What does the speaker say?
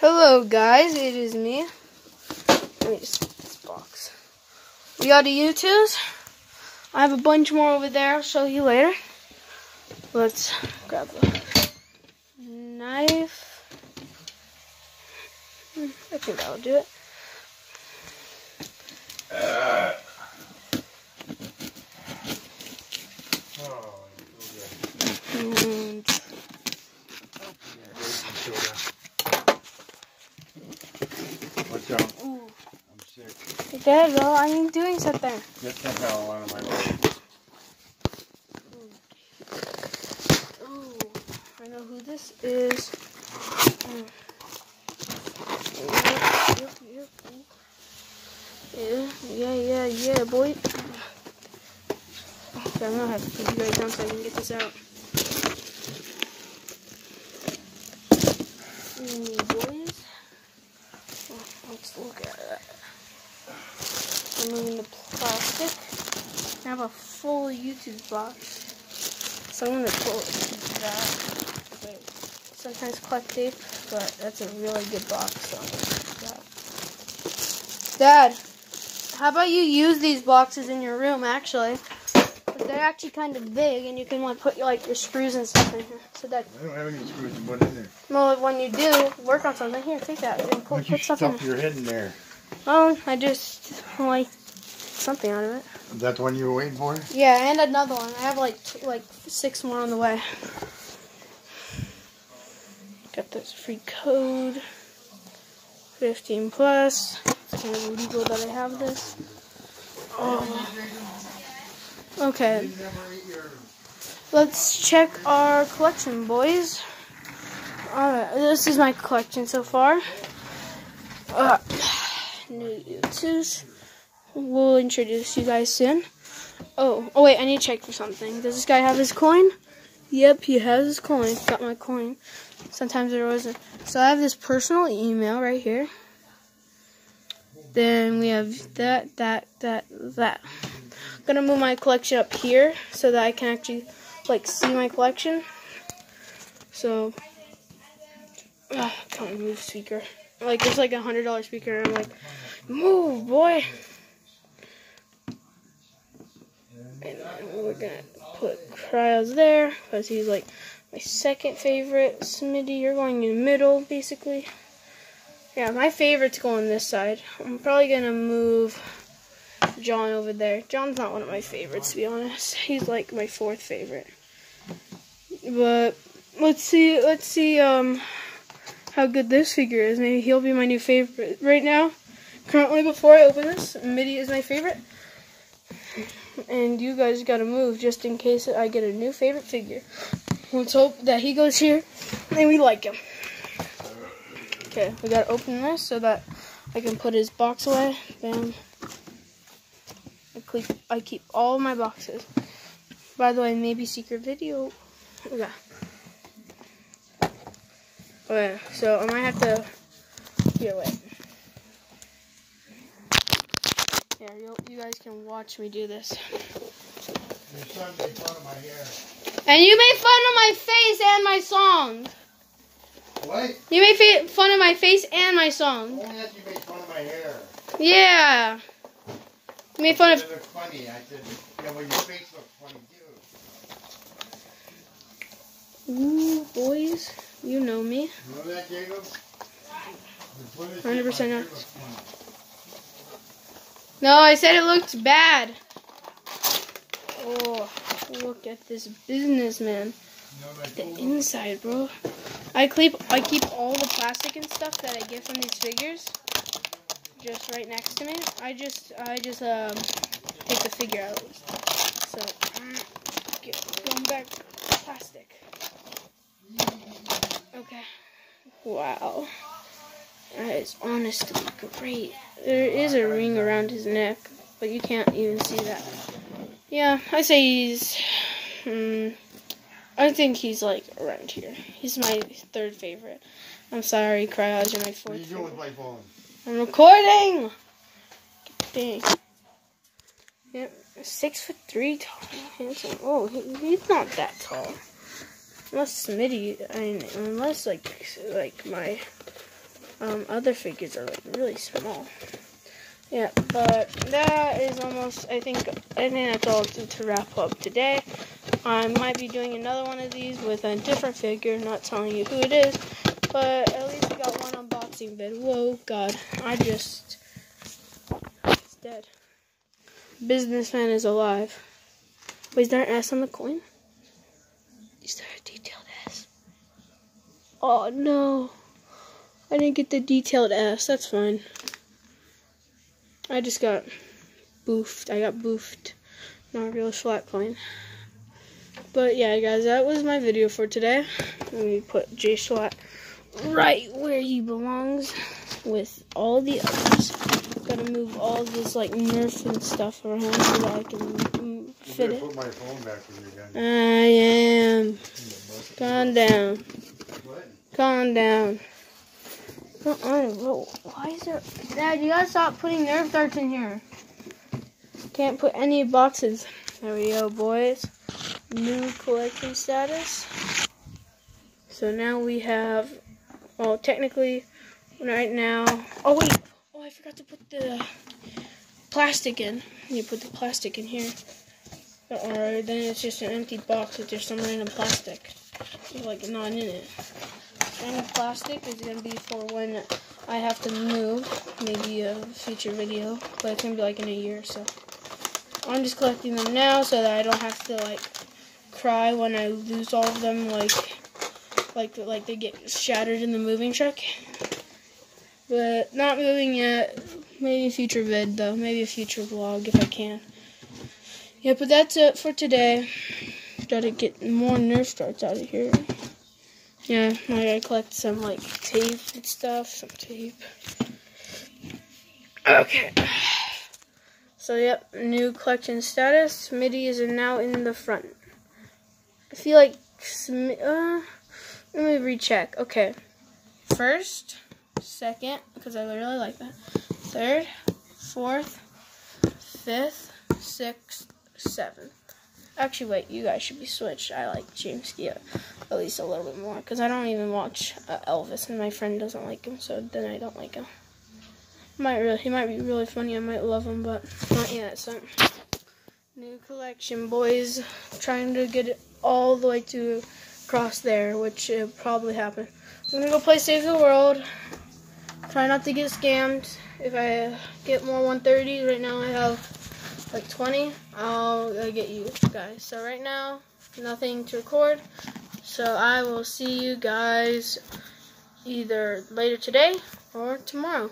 Hello, guys. It is me. Let me just this box. We got a Youtooz. I have a bunch more over there. I'll show you later. Let's grab the knife. Hmm, I think that'll do it. And Watch out. ooh, I'm there you go. I'm doing something. Get the hell out of my way. Ooh, I know who this is. Mm. Yeah, yeah, yeah, yeah, boy. Okay, I'm gonna have to put you guys down so I can get this out. Ooh, boys. Oh, let's look at that. Removing the plastic. I have a full YouTube box. So I'm gonna pull that. Sometimes collect tape, but that's a really good box. So I'm gonna keep that. Dad, how about you use these boxes in your room? Actually, they're actually kind of big, and you can like put like your screws and stuff in here. So that I don't have any screws to put in there. well, when you do work on something, here, take that and put, put stuff in. stuff your head in there? Oh, I just like something out of it. That the one you were waiting for? Yeah, and another one. I have like like six more on the way. Got this free code. 15 plus. It's kind of legal that I have this. Oh. Okay, let's check our collection, boys. Alright, this is my collection so far. Uh, new Youtooz. We'll introduce you guys soon. Oh, oh wait, I need to check for something. Does this guy have his coin? Yep, he has his coin. Got my coin. Sometimes there wasn't. So I have this personal email right here. Then we have that, that, that, that. I'm gonna move my collection up here so that I can actually like see my collection. So, ah, can't move speaker. Like it's like a hundred dollar speaker. And I'm like, move, boy. And then we're gonna put Cryos there because he's like my second favorite. Smitty, you're going in the middle, basically. Yeah, my favorite's going this side. I'm probably gonna move John over there. John's not one of my favorites, to be honest. He's like my fourth favorite. But let's see, let's see um how good this figure is. Maybe he'll be my new favorite. Right now, currently before I open this, Mitty is my favorite. And you guys gotta move just in case I get a new favorite figure. Let's hope that he goes here and we like him. Okay, we gotta open this so that I can put his box away. Bam. I keep, I keep all my boxes. By the way, maybe secret video. Okay. Okay, so I might have to. Here, wait. Yeah, you you guys can watch me do this. Your son made fun of my hair. And you made fun of my face and my song. What? You made fun of my face and my song. Only that you made fun of my hair. Yeah. You made fun It of. looked funny. I said, yeah, well, your face looks funny too. Ooh, boys, you know me. Remember that, Jacob? 100% not. No, I said it looked bad. Oh, look at this businessman. The inside, bro. I keep I keep all the plastic and stuff that I get from these figures just right next to me. I just I just um take the figure out. So get, going back plastic. Okay. Wow. That is honestly great. There is a ring around his neck, but you can't even see that. Yeah, I say he's. Hmm, I think he's like around here. He's my third favorite. I'm sorry, Cryos, you're my What are fourth you doing favorite. with my phone? I'm recording! Dang. Yep, six foot three tall, handsome. Oh, he, he's not that tall. Unless Smitty, I mean, unless like, like my Um, other figures are like really small. Yeah, but that is almost. I think. I think that's all to, to wrap up today. I might be doing another one of these with a different figure. Not telling you who it is, but at least we got one unboxing vid. Whoa, God! I just. It's dead. Businessman is alive. Wait, is there an S on the coin? Is there a detailed S? Oh no. I didn't get the detailed S. That's fine. I just got boofed. I got boofed. Not a real flat coin. But yeah, guys, that was my video for today. Let me put J Swat right where he belongs with all the others. Gotta move all this like Nerf and stuff around so that I can fit it. put my phone back in your gun. I am. Calm down. What? Calm down. Uh, uh, why is there? Dad, you gotta stop putting Nerf darts in here. Can't put any boxes. There we go, boys. New collection status. So now we have. Well, technically, right now. Oh wait. Oh, I forgot to put the plastic in. You put the plastic in here. Or then it's just an empty box with just some random plastic. Like not in it. Random plastic is gonna be for when I have to move. Maybe a future video. But it's gonna be like in a year so. I'm just collecting them now so that I don't have to like cry when I lose all of them like like like they get shattered in the moving truck. But not moving yet. Maybe a future vid though. Maybe a future vlog if I can. Yeah, but that's it for today. Gotta get more Nerf darts out of here. Yeah, I gotta collect some like tape and stuff. Some tape. Okay. So yep, new collection status. Smitty is now in the front. I feel like uh, let me recheck. Okay, first, second, because I really like that. Third, fourth, fifth, sixth, seventh. Actually, wait, you guys should be switched. I like James Gia at least a little bit more because I don't even watch uh, Elvis, and my friend doesn't like him, so then I don't like him. Might really, he might be really funny. I might love him, but not yet. So, new collection, boys. Trying to get it all the way to across there, which will probably happen. I'm gonna go play Save the World. Try not to get scammed. If I get more 130s, right now I have like 20. I'll uh, get you guys. So right now, nothing to record. So I will see you guys either later today or tomorrow.